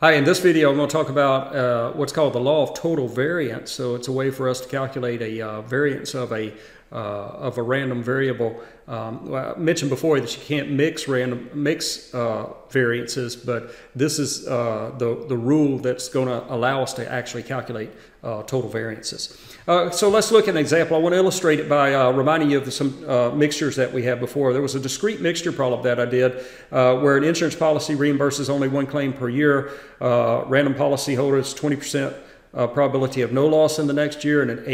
Hi, in this video I'm going to talk about uh, what's called the law of total variance. So it's a way for us to calculate a uh, variance of a uh, of a random variable. Um, I mentioned before that you can't mix random mix uh, variances, but this is uh, the the rule that's going to allow us to actually calculate uh, total variances. Uh, so let's look at an example. I want to illustrate it by uh, reminding you of some mixtures that we had before. There was a discrete mixture problem that I did where an insurance policy reimburses only one claim per year. random policy holders 20% probability of no loss in the next year and an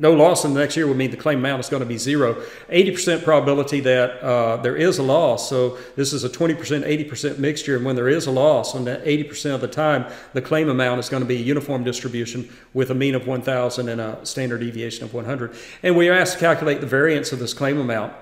no loss in the next year would mean the claim amount is going to be zero. 80% probability that uh, there is a loss. So this is a 20%, 80% mixture. And when there is a loss, on that 80% of the time, the claim amount is going to be a uniform distribution with a mean of 1,000 and a standard deviation of 100. And we are asked to calculate the variance of this claim amount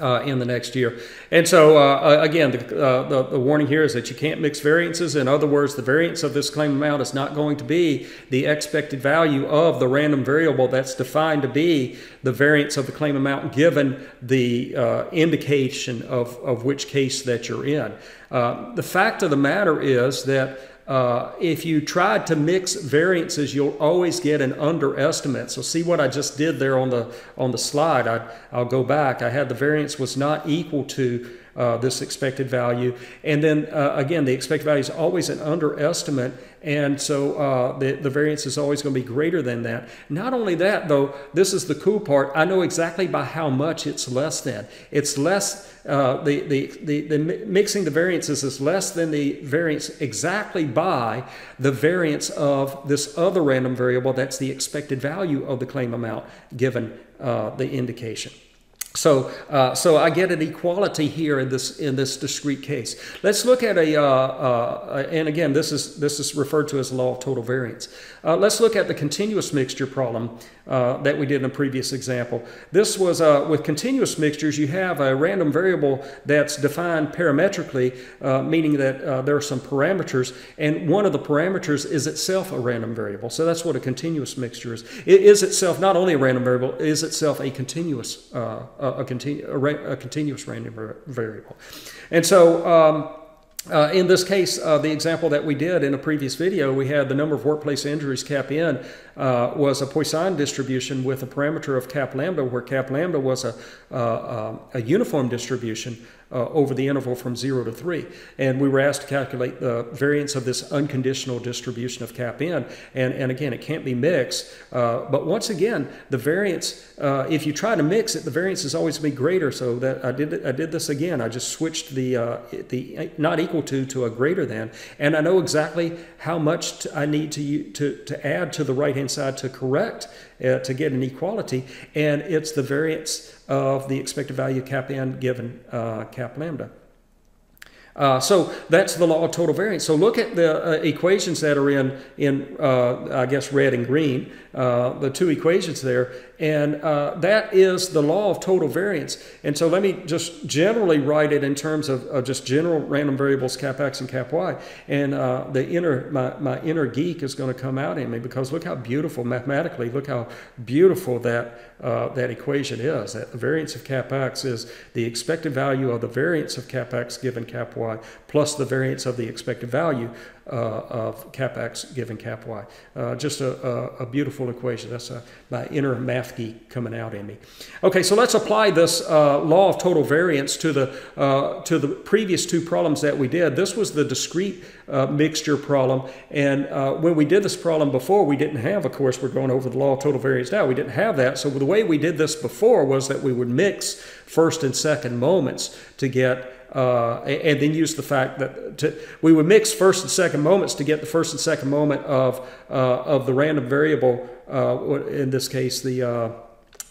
uh, in the next year. And so, uh, uh, again, the, uh, the, the, warning here is that you can't mix variances. In other words, the variance of this claim amount is not going to be the expected value of the random variable that's defined to be the variance of the claim amount given the uh, indication of, of which case that you're in. Uh, the fact of the matter is that uh, if you tried to mix variances, you'll always get an underestimate. So see what I just did there on the on the slide. I, I'll go back. I had the variance was not equal to uh, this expected value. And then uh, again, the expected value is always an underestimate, and so uh, the, the variance is always going to be greater than that. Not only that, though, this is the cool part. I know exactly by how much it's less than. It's less, uh, the, the, the, the mixing the variances is less than the variance exactly by the variance of this other random variable that's the expected value of the claim amount given uh, the indication. So, uh, so I get an equality here in this in this discrete case. Let's look at a, uh, uh, and again, this is this is referred to as the law of total variance. Uh, let's look at the continuous mixture problem uh, that we did in a previous example. This was uh, with continuous mixtures, you have a random variable that's defined parametrically, meaning that there are some parameters, and one of the parameters is itself a random variable. So that's what a continuous mixture is. It is itself not only a random variable, it is itself a continuous a, continu a, a, continuous random variable. And so um, uh, in this case, uh, the example that we did in a previous video, we had the number of workplace injuries cap n uh, was a Poisson distribution with a parameter of cap lambda, where cap lambda was a, uh, um, a uniform distribution uh, over the interval from 0 to 3. And we were asked to calculate the variance of this unconditional distribution of cap n. And, and again, it can't be mixed. Uh, but once again, the variance, uh, if you try to mix it, the variance is always be greater. So that I did, I did this again. I just switched the, uh, the not equal to to a greater than. And I know exactly how much I need to, to, to add to the right-hand side to correct, uh, to get an equality. And it's the variance of the expected value cap n given uh, cap lambda. Uh, so that's the law of total variance. So look at the uh, equations that are in, in uh, I guess, red and green, uh, the two equations there, and uh, that is the law of total variance. And so let me just generally write it in terms of, of just general random variables cap x and cap y. And the inner, my, my inner geek is going to come out in me because look how beautiful mathematically, look how beautiful that, that equation is. That the variance of cap x is the expected value of the variance of cap x given cap y plus the variance of the expected value uh, of cap x given cap y. Uh, just a, a, a, beautiful equation. That's a, my inner math geek coming out in me. Okay, so let's apply this uh, law of total variance to the, uh, to the previous two problems that we did. This was the discrete uh, mixture problem. And uh, when we did this problem before, we didn't have, of course, we're going over the law of total variance now. We didn't have that. So the way we did this before was that we would mix first and second moments to get uh, and then use the fact that to, we would mix first and second moments to get the first and second moment of, uh, of the random variable, uh, in this case, the uh,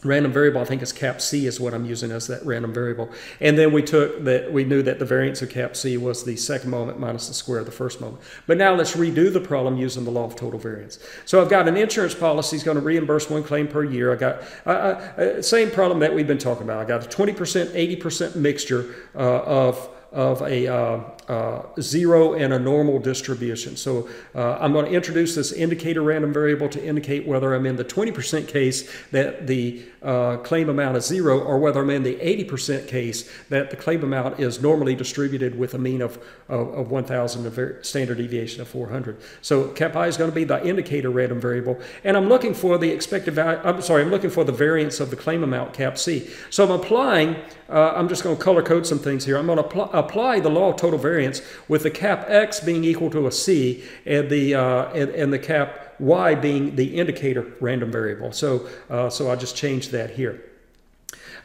random variable, I think is cap C is what I'm using as that random variable. And then we took that, we knew that the variance of cap C was the second moment minus the square of the first moment. But now let's redo the problem using the law of total variance. So I've got an insurance policy is going to reimburse one claim per year. I got uh, uh, same problem that we've been talking about. I got a 20%, 80% mixture uh, of of a uh, uh, zero and a normal distribution. So uh, I'm going to introduce this indicator random variable to indicate whether I'm in the 20% case that the uh, claim amount is zero or whether I'm in the 80% case that the claim amount is normally distributed with a mean of, of, of 1,000, a standard deviation of 400. So cap i is going to be the indicator random variable. And I'm looking for the expected value, I'm sorry, I'm looking for the variance of the claim amount cap c. So I'm applying, uh, I'm just going to color code some things here. I'm going to pl apply the law of total variance with the cap x being equal to a c and the, uh, and, and the cap y being the indicator random variable. So, uh, so I just changed that here.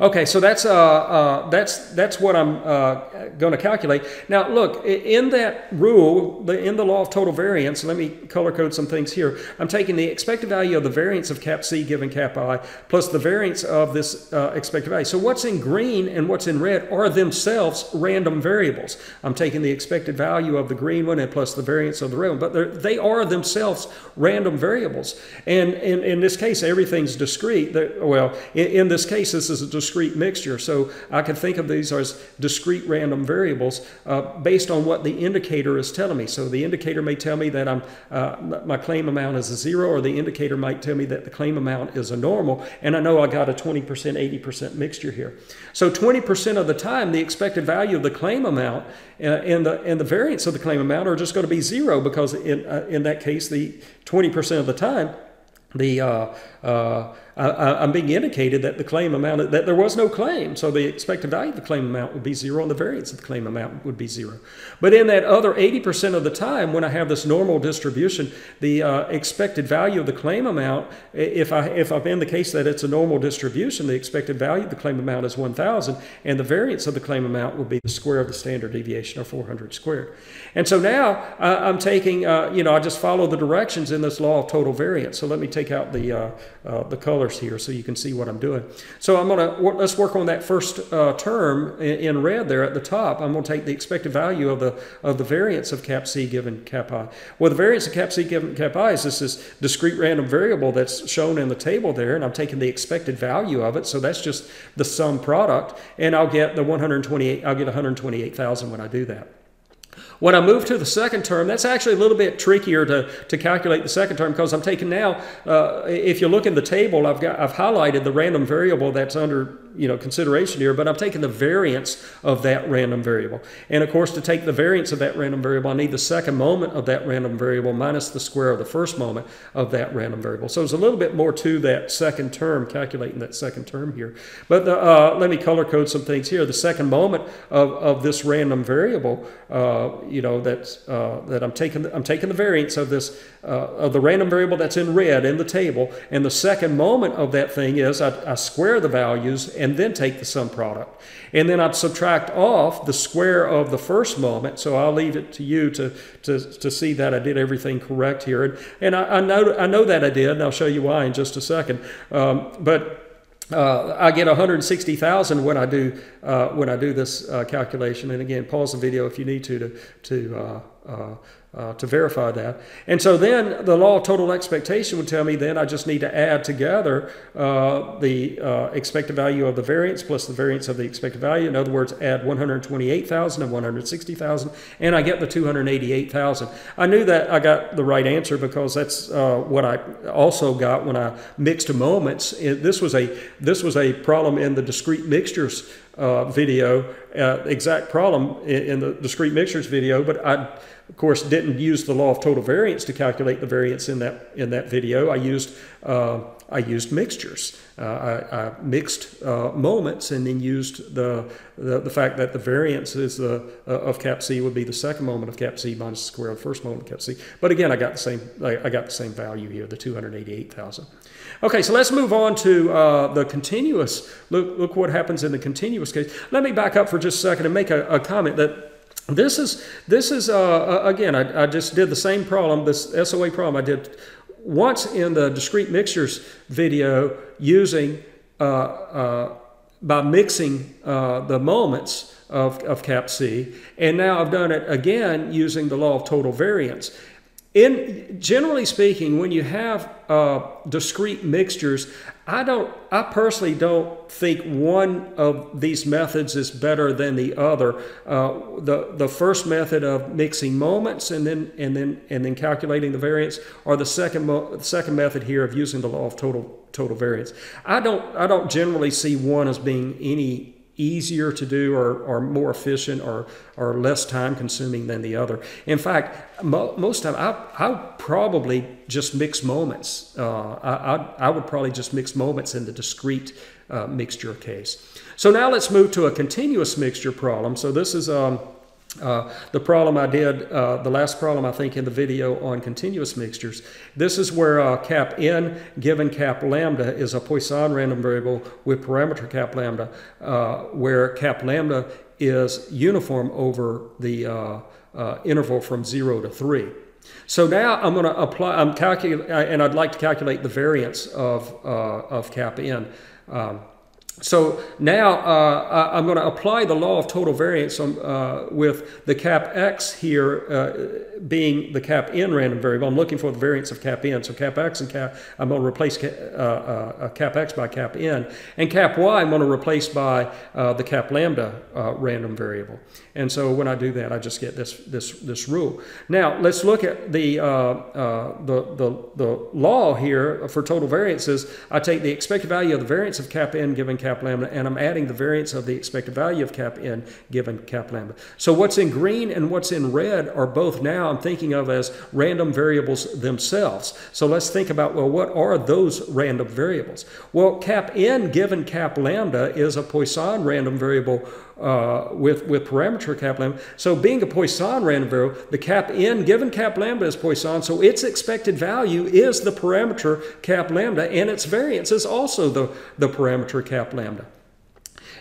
Okay, so that's, uh, uh, that's, that's what I'm uh, going to calculate. Now, look, in that rule, in the law of total variance, let me color code some things here. I'm taking the expected value of the variance of cap C given cap I plus the variance of this uh, expected value. So what's in green and what's in red are themselves random variables. I'm taking the expected value of the green one and plus the variance of the red one, but they are themselves random variables. And in, in this case, everything's discrete. Well, in, in this case, this is a discrete mixture. So I can think of these as discrete random variables uh, based on what the indicator is telling me. So the indicator may tell me that I'm, uh, my claim amount is a zero, or the indicator might tell me that the claim amount is a normal, and I know I got a 20%, 80% mixture here. So 20% of the time, the expected value of the claim amount uh, and, the, and the variance of the claim amount are just going to be zero because in, uh, in that case, the 20% of the time, the uh, uh, I, am being indicated that the claim amount, that there was no claim. So the expected value of the claim amount would be zero and the variance of the claim amount would be zero. But in that other 80% of the time, when I have this normal distribution, the uh, expected value of the claim amount, if, I, if I'm in the case that it's a normal distribution, the expected value of the claim amount is 1,000 and the variance of the claim amount would be the square of the standard deviation or 400 squared. And so now uh, I'm taking, uh, you know, I just follow the directions in this law of total variance. So let me take out the, uh, uh, the colors here so you can see what I'm doing. So I'm going to, let's work on that first uh, term in, red there at the top. I'm going to take the expected value of the, of the variance of cap C given cap I. Well, the variance of cap C given cap I is this, this discrete random variable that's shown in the table there, and I'm taking the expected value of it. So that's just the sum product, and I'll get the 128, I'll get 128,000 when I do that. When I move to the second term, that's actually a little bit trickier to, to calculate the second term because I'm taking now, uh, if you look in the table, I've got I've highlighted the random variable that's under you know consideration here, but I'm taking the variance of that random variable. And of course, to take the variance of that random variable, I need the second moment of that random variable minus the square of the first moment of that random variable. So there's a little bit more to that second term, calculating that second term here. But the, uh, let me color code some things here. The second moment of, of this random variable, uh, you know, that's, uh, that I'm taking, I'm taking the variance of this, uh, of the random variable that's in red in the table, and the second moment of that thing is I, I square the values and then take the sum product. And then I'd subtract off the square of the first moment. So I'll leave it to you to, to, to see that I did everything correct here. And, and I, I, know, I know that I did, and I'll show you why in just a second. Um, but uh, I get 160,000 when I do uh, when I do this uh, calculation. And again, pause the video if you need to to, to uh, to verify that. And so then the law of total expectation would tell me then I just need to add together uh, the uh, expected value of the variance plus the variance of the expected value. In other words, add 128,000 and 160,000, and I get the 288,000. I knew that I got the right answer because that's uh, what I also got when I mixed moments. It, this was a this was a problem in the discrete mixtures uh, video, uh, exact problem in, in, the discrete mixtures video, but I, of course, didn't use the law of total variance to calculate the variance in that in that video. I used uh, I used mixtures. Uh, I, I, mixed uh, moments and then used the, the, the fact that the variance is the uh, of cap c would be the second moment of cap c minus the square of the first moment of cap c. But again, I got the same I, I got the same value here, the 288,000. Okay, so let's move on to uh, the continuous. Look, look what happens in the continuous case. Let me back up for just a second and make a, a comment that this is, this is uh, again, I, I, just did the same problem, this SOA problem I did once in the discrete mixtures video using, uh, uh, by mixing uh, the moments of, of cap C, and now I've done it again using the law of total variance. In generally speaking, when you have uh, discrete mixtures, I don't. I personally don't think one of these methods is better than the other. Uh, the the first method of mixing moments and then and then and then calculating the variance, or the second second method here of using the law of total total variance. I don't. I don't generally see one as being any easier to do or, or more efficient or, or less time consuming than the other. In fact, mo- most time I, I probably just mix moments. Uh, I, I, I, would probably just mix moments in the discrete uh, mixture case. So now let's move to a continuous mixture problem. So this is um, uh, the problem I did, uh, the last problem I think in the video on continuous mixtures, this is where uh, cap n given cap lambda is a Poisson random variable with parameter cap lambda, uh, where cap lambda is uniform over the uh, uh, interval from 0 to 3. So now I'm going to apply, I'm calculating, and I'd like to calculate the variance of, of cap n. Um, so now uh, I'm going to apply the law of total variance on, uh, with the cap x here uh, being the cap n random variable. I'm looking for the variance of cap n. So cap x and cap, I'm going to replace cap, uh, uh, cap x by cap n. And cap y I'm going to replace by uh, the cap lambda random variable. And so when I do that, I just get this, this, this rule. Now let's look at the, the, the, the law here for total variances. I take the expected value of the variance of cap n given cap lambda, and I'm adding the variance of the expected value of cap n given cap lambda. So what's in green and what's in red are both now I'm thinking of as random variables themselves. So let's think about, well, what are those random variables? Well, cap n given cap lambda is a Poisson random variable uh, with, with parameter cap lambda. So being a Poisson random variable, the cap n given cap lambda is Poisson, so its expected value is the parameter cap lambda, and its variance is also the, the parameter cap lambda.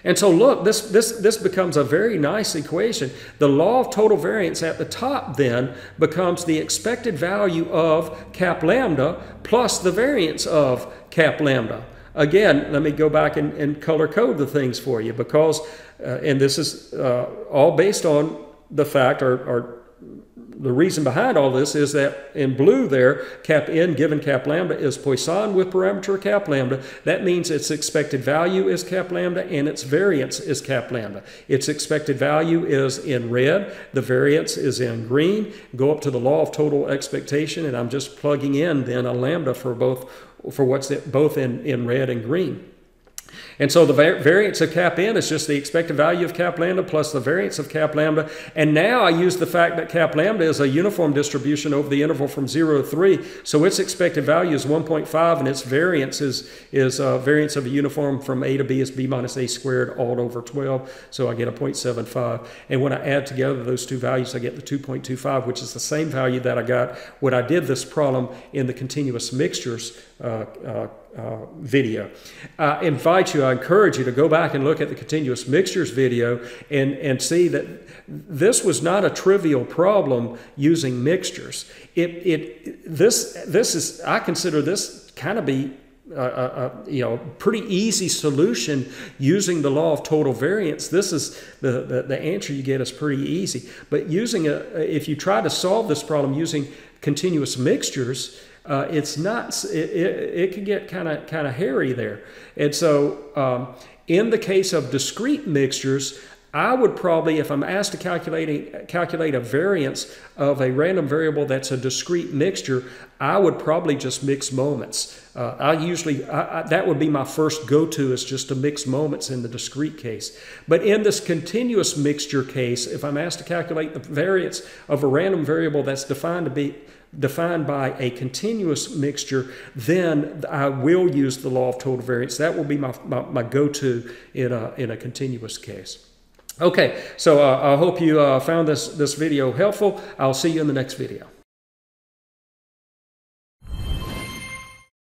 And so look, this, this, this becomes a very nice equation. The law of total variance at the top then becomes the expected value of cap lambda plus the variance of cap lambda. Again, let me go back and, and color code the things for you because, uh, and this is uh, all based on the fact or, or the reason behind all this is that in blue there, cap n given cap lambda is Poisson with parameter cap lambda. That means its expected value is cap lambda and its variance is cap lambda. Its expected value is in red, the variance is in green. Go up to the law of total expectation and I'm just plugging in then a lambda for both for what's both in, in red and green. And so the variance of cap n is just the expected value of cap lambda plus the variance of cap lambda. And now I use the fact that cap lambda is a uniform distribution over the interval from 0 to 3. So its expected value is 1.5 and its variance is, is variance of a uniform from a to b is b minus a squared all over 12. So I get a 0.75. And when I add together those two values, I get the 2.25, which is the same value that I got when I did this problem in the continuous mixtures uh, uh, uh, video. I invite you, I encourage you to go back and look at the continuous mixtures video and, and see that this was not a trivial problem using mixtures. It, it, this, this is, I consider this kind of be a, a, you know pretty easy solution using the law of total variance this is the, the, the answer you get is pretty easy but using a if you try to solve this problem using continuous mixtures uh, it's not it, it, it can get kind of kind of hairy there. And so um, in the case of discrete mixtures I would probably, if I'm asked to calculate, calculate a variance of a random variable that's a discrete mixture, I would probably just mix moments. Uh, I usually, I, I, that would be my first go-to is just to mix moments in the discrete case. But in this continuous mixture case, if I'm asked to calculate the variance of a random variable that's defined to be defined by a continuous mixture, then I will use the law of total variance. That will be my, my, my go-to in a, in a continuous case. Okay, so uh, I hope you uh, found this, this video helpful. I'll see you in the next video.